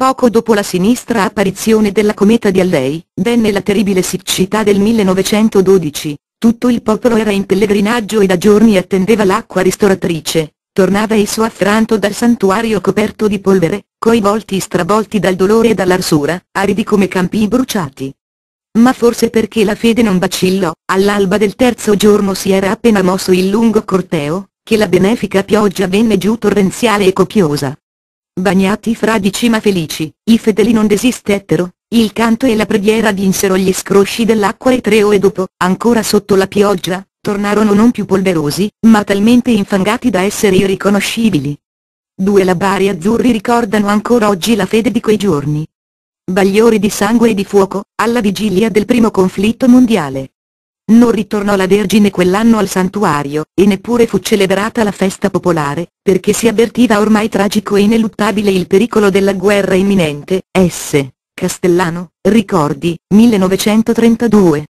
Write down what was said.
Poco dopo la sinistra apparizione della cometa di Halley, venne la terribile siccità del 1912, tutto il popolo era in pellegrinaggio e da giorni attendeva l'acqua ristoratrice, tornava esso affranto dal santuario coperto di polvere, coi volti stravolti dal dolore e dall'arsura, aridi come campi bruciati. Ma forse perché la fede non vacillò, all'alba del terzo giorno si era appena mosso il lungo corteo, che la benefica pioggia venne giù torrenziale e copiosa. Bagnati fradici ma felici, i fedeli non desistettero, il canto e la preghiera vinsero gli scrosci dell'acqua e tre ore dopo, ancora sotto la pioggia, tornarono non più polverosi, ma talmente infangati da essere irriconoscibili. Due labari azzurri ricordano ancora oggi la fede di quei giorni. Bagliori di sangue e di fuoco, alla vigilia del primo conflitto mondiale. Non ritornò la Vergine quell'anno al santuario, e neppure fu celebrata la festa popolare, perché si avvertiva ormai tragico e ineluttabile il pericolo della guerra imminente, S. Castellano, ricordi, 1932.